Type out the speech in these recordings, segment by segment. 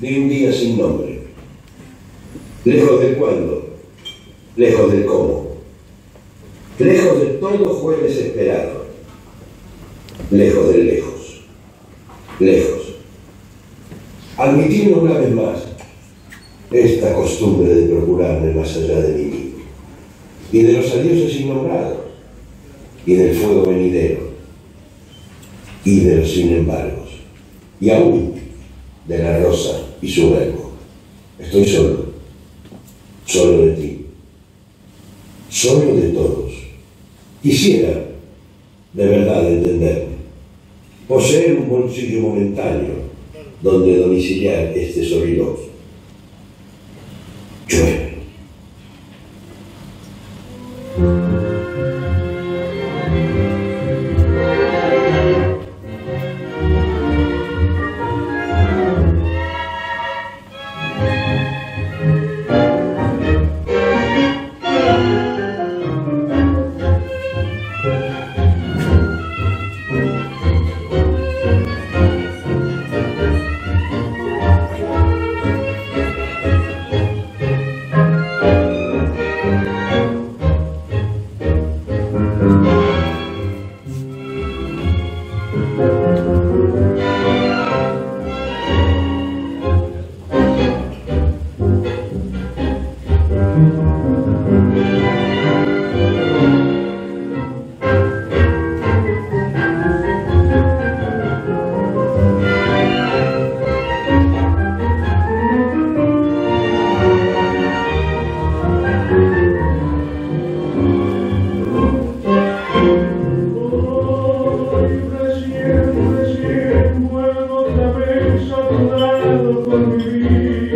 de un día sin nombre. Lejos del cuándo, lejos del cómo. Lejos de todo fue desesperado. Lejos del lejos. Lejos. Admitimos una vez más esta costumbre de procurarme más allá de mí mismo y de los adioses innombrados y del fuego venidero y de los sin embargos y aún de la rosa y su verbo. Estoy solo, solo de ti, solo de todos. Quisiera de verdad entenderme, poseer un bolsillo momentáneo donde domiciliar este soliloquio. Llueve.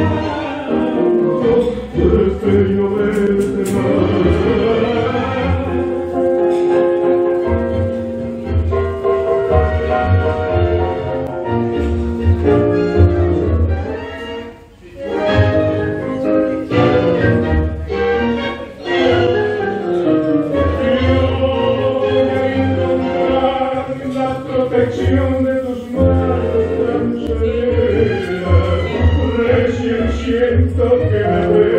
siento que me Spirit, so give it